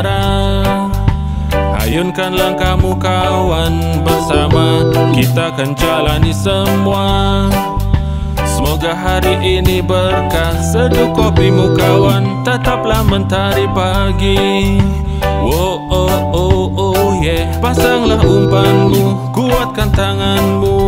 saudara. Ayunkan langkahmu kawan bersama. Kita akan jalani semua. Semoga hari ini berkah. Seduh kopimu kawan Tetaplah mentari pagi. Wow oh oh oh yeah. Pasanglah umpanmu Kuatkan tanganmu.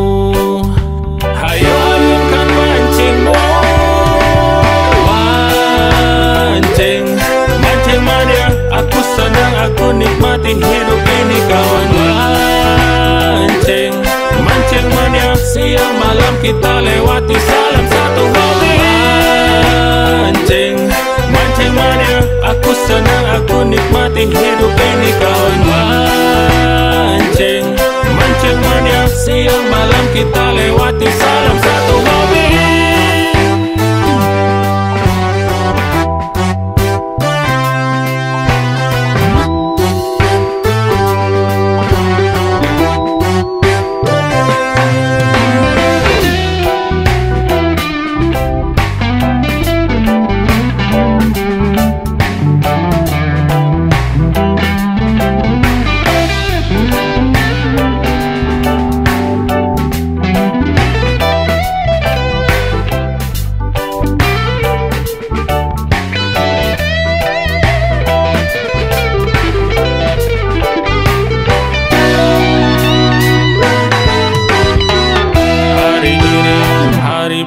Hidup ini kawan Mancing. Mancing mania Siang malam kita lewati salam satu hobi Mancing. Mancing mania Aku senang aku nikmati hidup ini kawan Mancing. Mancing mania Siang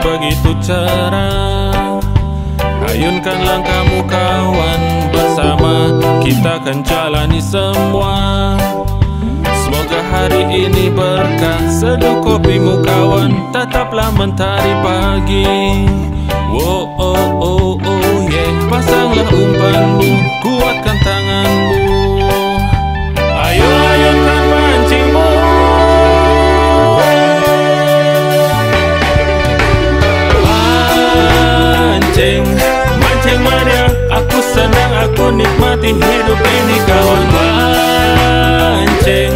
begitu cerah. Ayunkan langkahmu kawan Bersama. Kita akan jalani semua. Semoga hari ini berkah. Seduh kopimu kawan Tetaplah mentari pagi. Oh oh oh nikmati hidup ini kawan Mancing,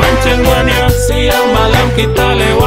mancing mania Siang malam kita lewati